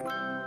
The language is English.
you